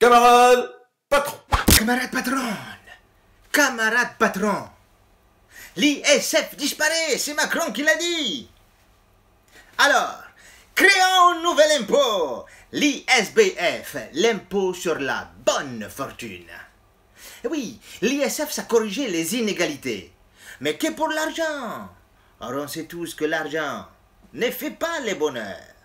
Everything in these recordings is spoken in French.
Camarade patron Camarade patron Camarade patron L'ISF disparaît, c'est Macron qui l'a dit Alors, créons un nouvel impôt L'ISBF, l'impôt sur la bonne fortune. Oui, l'ISF, ça corrigeait les inégalités. Mais que pour l'argent? Or, on sait tous que l'argent ne fait pas les bonheurs.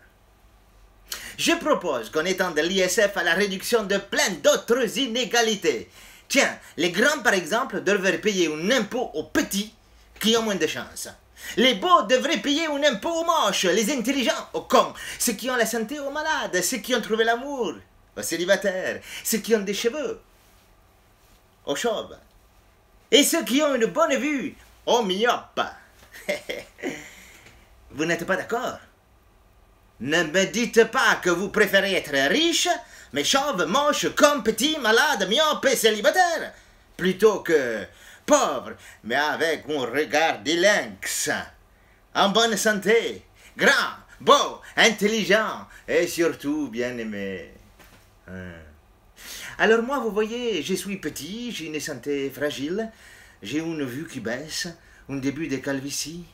Je propose qu'on étende l'ISF à la réduction de plein d'autres inégalités. Tiens, les grands, par exemple, devraient payer un impôt aux petits qui ont moins de chance. Les beaux devraient payer un impôt aux moches, les intelligents aux cons, ceux qui ont la santé aux malades, ceux qui ont trouvé l'amour aux célibataires, ceux qui ont des cheveux aux chauves, et ceux qui ont une bonne vue aux myopes. Vous n'êtes pas d'accord? Ne me dites pas que vous préférez être riche, mais chauve, moche, comme petit, malade, myope et célibataire, plutôt que pauvre, mais avec un regard de lynx, en bonne santé, grand, beau, intelligent et surtout bien aimé. Hein. Alors moi, vous voyez, je suis petit, j'ai une santé fragile, j'ai une vue qui baisse, un début de calvitie.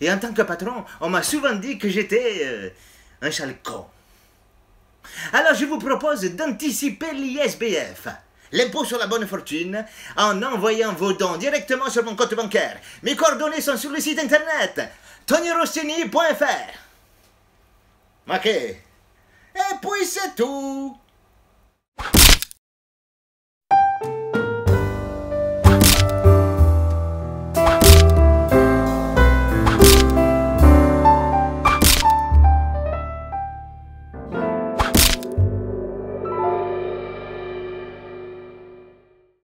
Et en tant que patron, on m'a souvent dit que j'étais euh, un chalcon. Alors je vous propose d'anticiper l'ISBF, l'impôt sur la bonne fortune, en envoyant vos dons directement sur mon compte bancaire. Mes coordonnées sont sur le site internet tonyrossini.fr. Ok. Et puis c'est tout.